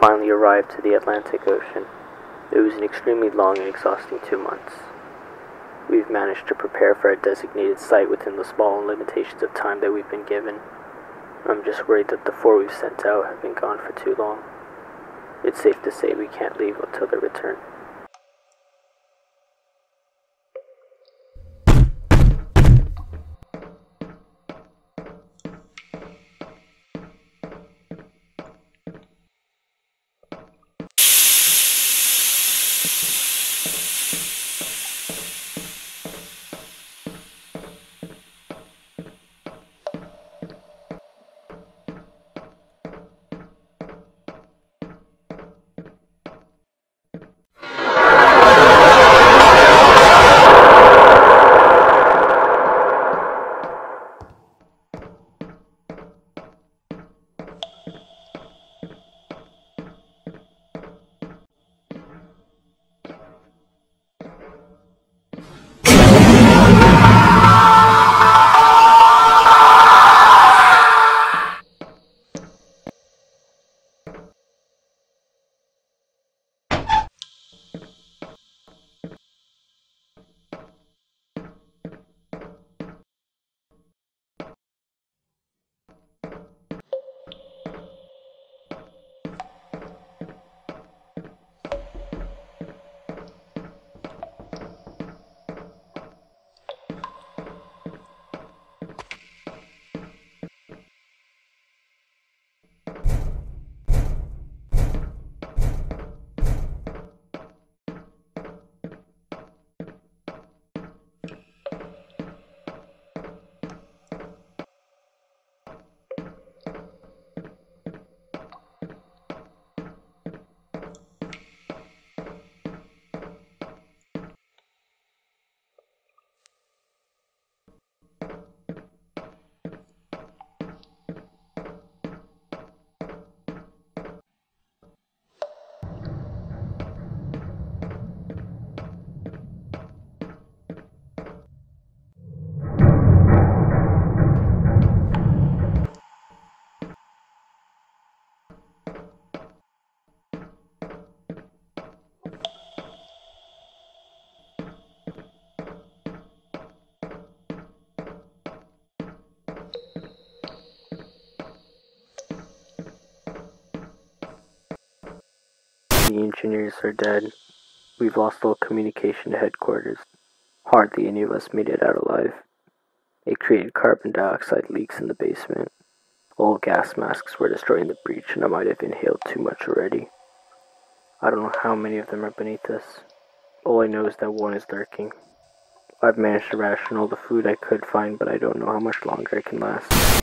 finally arrived to the Atlantic Ocean. It was an extremely long and exhausting two months. We've managed to prepare for our designated site within the small limitations of time that we've been given. I'm just worried that the four we've sent out have been gone for too long. It's safe to say we can't leave until their return. you The engineers are dead. We've lost all communication to headquarters. Hardly any of us made it out alive. It created carbon dioxide leaks in the basement. All gas masks were destroying the breach, and I might have inhaled too much already. I don't know how many of them are beneath us. All I know is that one is lurking. I've managed to ration all the food I could find, but I don't know how much longer it can last.